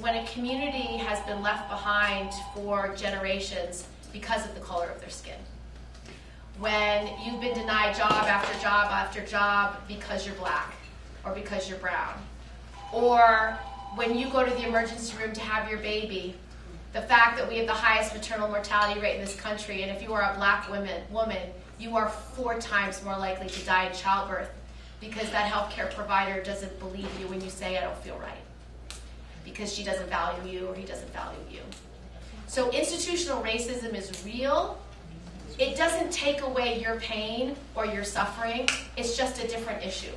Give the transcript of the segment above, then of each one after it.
When a community has been left behind for generations because of the color of their skin, when you've been denied job after job after job because you're black or because you're brown, or when you go to the emergency room to have your baby, the fact that we have the highest maternal mortality rate in this country, and if you are a black woman, woman, you are four times more likely to die in childbirth because that healthcare provider doesn't believe you when you say, I don't feel right, because she doesn't value you or he doesn't value you. So institutional racism is real. It doesn't take away your pain or your suffering, it's just a different issue.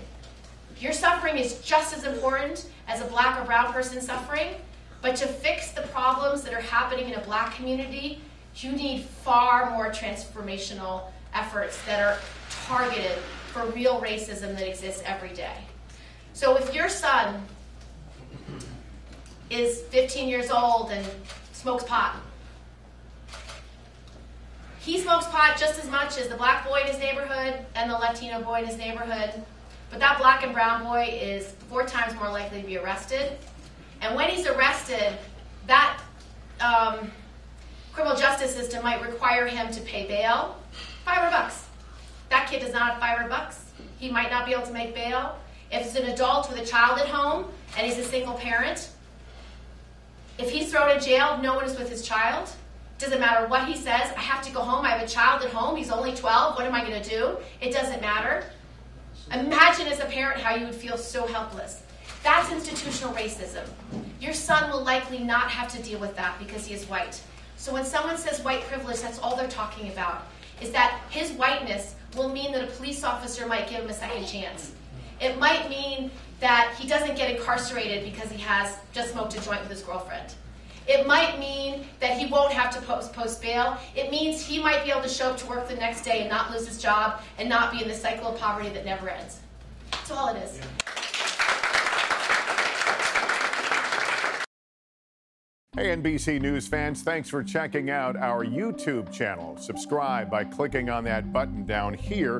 Your suffering is just as important as a black or brown person suffering, but to fix the problems that are happening in a black community, you need far more transformational efforts that are targeted for real racism that exists every day. So if your son is 15 years old and smokes pot, he smokes pot just as much as the black boy in his neighborhood and the Latino boy in his neighborhood. But that black and brown boy is four times more likely to be arrested. And when he's arrested, that um, criminal justice system might require him to pay bail, 500 bucks. That kid does not have 500 bucks. He might not be able to make bail. If it's an adult with a child at home and he's a single parent, if he's thrown in jail, no one is with his child. Doesn't matter what he says. I have to go home. I have a child at home. He's only 12. What am I going to do? It doesn't matter. Imagine as a parent how you would feel so helpless. That's institutional racism. Your son will likely not have to deal with that because he is white. So when someone says white privilege, that's all they're talking about. Is that his whiteness will mean that a police officer might give him a second chance. It might mean that he doesn't get incarcerated because he has just smoked a joint with his girlfriend. It might mean that he won't have to post, post bail. It means he might be able to show up to work the next day and not lose his job and not be in the cycle of poverty that never ends. That's all it is. Hey, NBC News fans, thanks for checking out our YouTube channel. Subscribe by clicking on that button down here